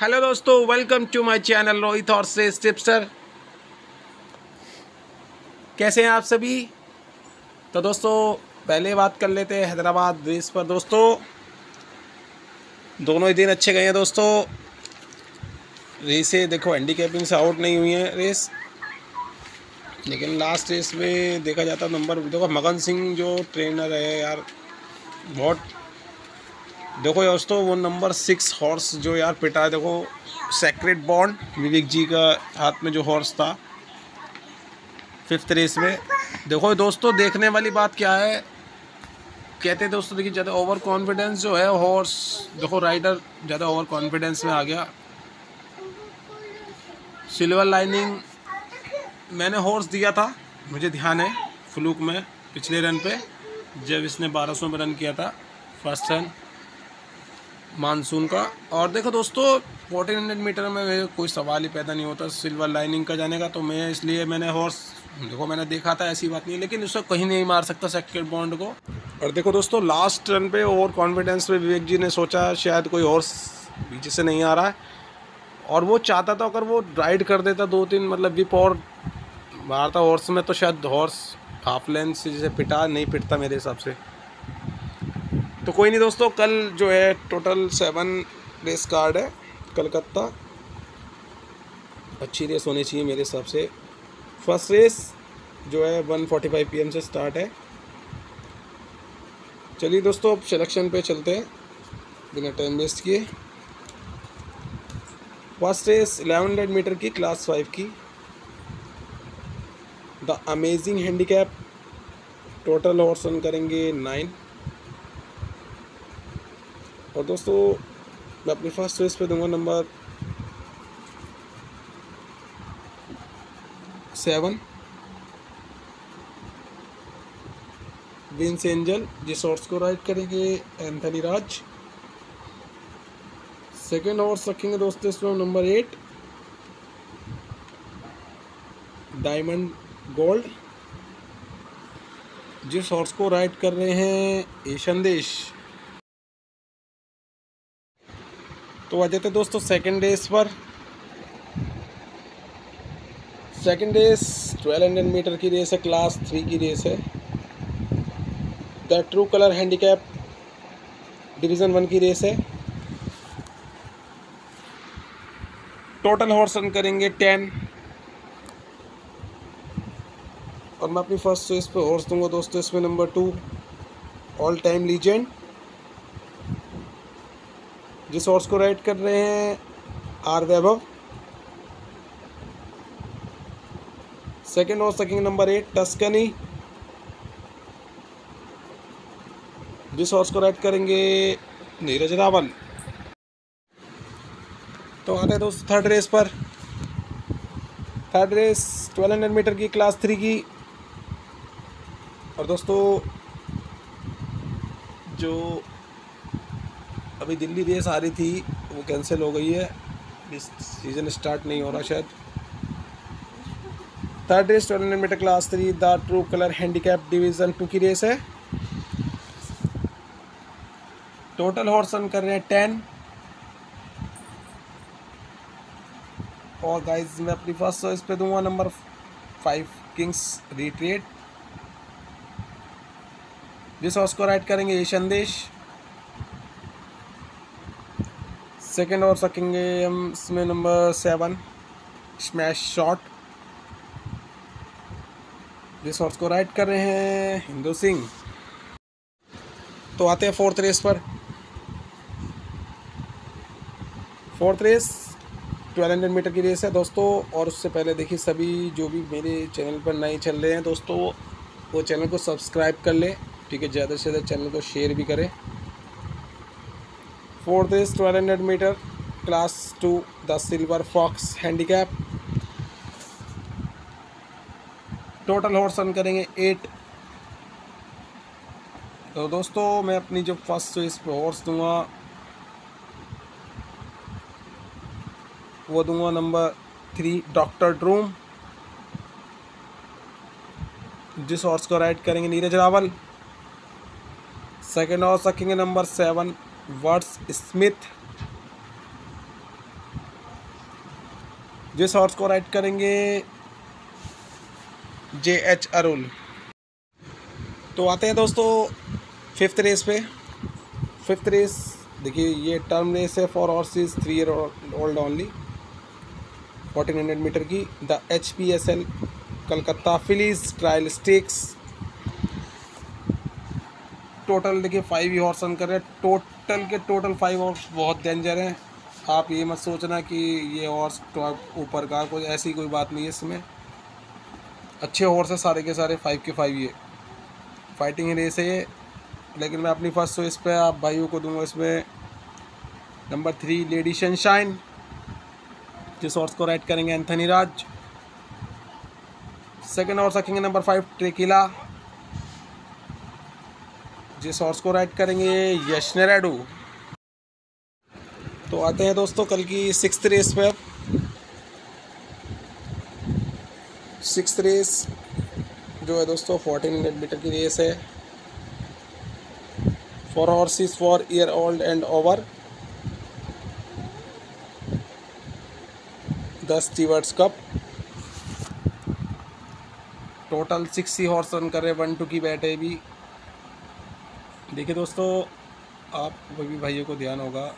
Hello दोस्तों welcome to my channel Rohit और से टिप्सर कैसे हैं आप सभी? तो दोस्तों, पहले बात कर लेते हैं हैदराबाद रेस पर। दोस्तों, दोनों ही दिन अच्छे गए हैं दोस्तों। रेसें देखो हैंडीकैपिंग से आउट नहीं हुई हैं रेस। लेकिन लास्ट रेस में देखा जाता नंबर देखो, मगन सिंह जो ट्रेनर है यार, बहुत देखो दोस्तों, वो नंबर सिक्स हॉर्स जो यार पिटा है, देखो सेक्रेट बॉन्ड विवेक जी का हाथ में जो हॉर्स था फिफ्थ रेस में। देखो दोस्तों, देखने वाली बात क्या है? कहते हैं दोस्तों, देखिए, ज़्यादा ओवर कॉन्फिडेंस जो है हॉर्स देखो राइडर ज़्यादा ओवर कॉन्फिडेंस में आ गया। सिल्वर लाइनिंग मैंने हॉर्स दिया था, मुझे ध्यान है फ्लूक में, पिछले रन पे, जब इसने 1200 में रन किया था फ़र्स्ट रन मानसून का। और देखो दोस्तों फोर्टीन हंड्रेड मीटर में कोई सवाल ही पैदा नहीं होता सिल्वर लाइनिंग का जाने का तो मैं इसलिए मैंने हॉर्स देखो मैंने देखा था, ऐसी बात नहीं, लेकिन उसको कहीं नहीं मार सकता सेकेंड बॉन्ड को। और देखो दोस्तों लास्ट रन पे और कॉन्फिडेंस पे विवेक जी ने सोचा शायद कोई हॉर्स पीछे से नहीं आ रहा है। और वो चाहता था अगर वो राइड कर देता दो तीन मतलब विप और मारता हॉर्स में तो शायद हॉर्स हाफ़ लेंथ से जैसे पिटा, नहीं पिटता मेरे हिसाब से। तो कोई नहीं दोस्तों, कल जो है टोटल सेवन रेस कार्ड है, कलकत्ता। अच्छी रेस होनी चाहिए मेरे हिसाब से। फ़र्स्ट रेस जो है वन फोर्टी फाइव पी से स्टार्ट है। चलिए दोस्तों, अब सिलेक्शन पे चलते हैं, बिना टाइम वेस्ट किए। First race eleven hundred metre की क्लास फाइव की। The amazing handicap total horse run करेंगे नाइन और दोस्तों, मैं अपनी फ़र्स्ट रेस पे दूँगा नंबर सेवन विंस एंजल जिस हॉर्स को राइड करेंगे एंथनी राज सेकेंड हॉर्स रखेंगे दोस्तों इसमें नंबर एट डायमंड गोल्ड जिस हॉर्स को राइड कर रहे हैं ईशन देश तो आ जाते दोस्तों सेकेंड रेस पर। Second race twelve hundred metre की रेस है क्लास थ्री की रेस है। The True Colour handicap division one की रेस है। टोटल हॉर्स रन करेंगे टेन और मैं अपनी फ़र्स्ट रेस पे हॉर्स दूँगा दोस्तों, इसमें number two All Time Legend जिस हॉर्स को राइड कर रहे हैं आर वैभव। सेकेंड हॉर्स रखेंगे नंबर एट टस्कनी जिस हॉर्स को राइड करेंगे, नीरज रावल। तो आते हैं दोस्तों थर्ड रेस पर। Third race twelve hundred metre की क्लास थ्री की। और दोस्तों, जो अभी दिल्ली रेस आ रही थी, वो कैंसिल हो गई है। इस सीज़न स्टार्ट नहीं हो रहा शायद। Third race twelve hundred metre class three the True Colour handicap division two की रेस है। टोटल हॉर्स रन कर रहे हैं टेन और गाइस मैं अपनी फ़र्स्ट चॉइस पे दूँगा नंबर फाइव किंग्स रिट्रेट जिस हॉर्स को राइड करेंगे ये संदेश सेकेंड और सकेंगे हम इसमें नंबर सेवन स्मैश शॉट जिस हॉर्स को राइड कर रहे हैं, हिंदू सिंह। तो आते हैं फोर्थ रेस पर। Fourth race twelve hundred metre की रेस है दोस्तों, और उससे पहले देखिए सभी जो भी मेरे चैनल पर नए चल रहे हैं दोस्तों, वो चैनल को सब्सक्राइब कर ले, ठीक है, ज़्यादा से ज़्यादा चैनल को शेयर भी करें। Is twelve hundred metre class two the Silver Fox handicap total horse run करेंगे एट तो दोस्तों, मैं अपनी जो फ़र्स्ट चॉइस पे हॉर्स दूँगा, वो दूँगा नंबर थ्री डॉक्टर ड्रूम जिस हॉर्स को राइड करेंगे नीरज रावल. सेकेंड हॉर्स रखेंगे नंबर सेवन वर्ड्स स्मिथ। जिस हॉर्स को राइड करेंगे, जे एच अरुल तो आते हैं दोस्तों फिफ्थ रेस पे। फिफ्थ रेस देखिए, ये टर्म रेस है for horse is three year old only fourteen hundred metre की the H P S L Calcutta fillies trial stakes total देखिए फाइव ही हॉर्स रन कर रहे हैं। टोटल के टोटल फाइव हॉर्स बहुत डेंजर हैं। आप ये मत सोचना कि ये हॉर्स ऊपर का कोई ऐसी कोई बात नहीं है इसमें। अच्छे हॉर्स है सारे के सारे फाइव के फाइव ये फाइटिंग रेस है ये। लेकिन मैं अपनी फ़र्स्ट चॉइस पे आप भाइयों को दूँगा इसमें नंबर थ्री लेडी सनशाइन जिस हॉर्स को राइड करेंगे एंथनी राज सेकेंड हॉर्स रखेंगे नंबर फाइव ट्रेकिला जिस हॉर्स को राइड करेंगे, यश नेराडू तो आते हैं दोस्तों कल की सिक्स रेस पे अब सिक्स रेस जो है दोस्तों फोर्टीन हंड्रेड मीटर की रेस है। For horses four year old and over the stewards cup total six he horse run कर रहे वन टू की बैट है भी देखिए दोस्तों, आप भी भाइयों को ध्यान होगा,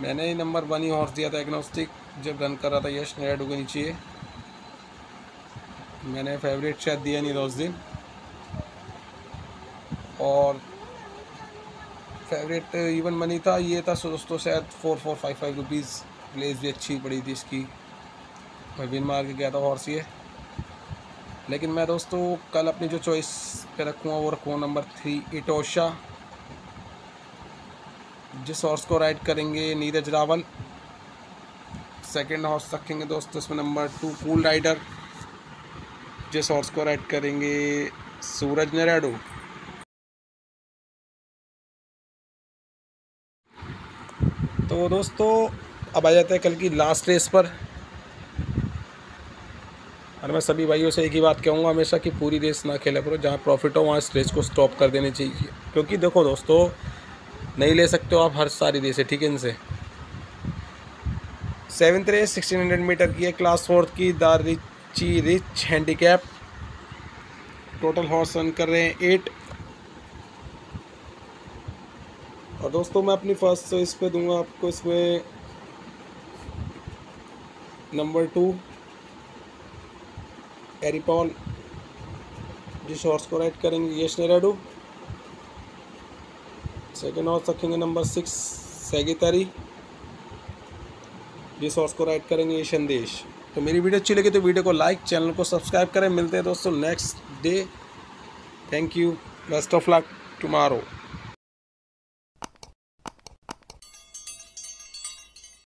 मैंने ही नंबर वन ही हॉर्स दिया था एग्नोस्टिक जब रन कर रहा था यश नेडू के नीचे। मैंने फेवरेट शायद दिया नहीं था उस दिन। और फेवरेट इवन मनी था, ये था दोस्तों शायद four four five five rupees place भी अच्छी पड़ी थी इसकी। मैं विन मार के गया था हॉर्स ये। लेकिन मैं दोस्तों कल अपनी जो चॉइस पे रखूँगा वो रखूँगा नंबर थ्री इटोशा जिस हॉर्स को राइड करेंगे नीरज रावल। सेकेंड हॉर्स रखेंगे दोस्तों इसमें नंबर टू कूल राइडर जिस हॉर्स को राइड करेंगे सूरज नराडू तो दोस्तों अब आ जाते हैं कल की लास्ट रेस पर। और मैं सभी भाइयों से एक ही बात कहूँगा हमेशा कि पूरी रेस ना खेला करो, जहाँ प्रॉफिट हो, वहाँ इस रेस को स्टॉप कर देनी चाहिए। क्योंकि देखो दोस्तों, नहीं ले सकते हो आप हर सारी रेसें ठीक है इनसे? Seventh race sixteen hundred metre की है क्लास फोर्थ की the Richie Rich handicap total horse run कर रहे हैं एट और दोस्तों, मैं अपनी फ़र्स्ट इस पे दूँगा आपको इसमें नंबर टू एरिपॉल जिस हॉर्स को राइड करेंगे यश नेराडू सेकेंड हॉर्स रखेंगे नंबर सिक्स सैगितारी जिस हॉर्स को राइड करेंगे ये संदेश तो मेरी वीडियो अच्छी लगी तो वीडियो को लाइक चैनल को सब्सक्राइब करें। मिलते हैं दोस्तों next day thank you best of luck tomorrow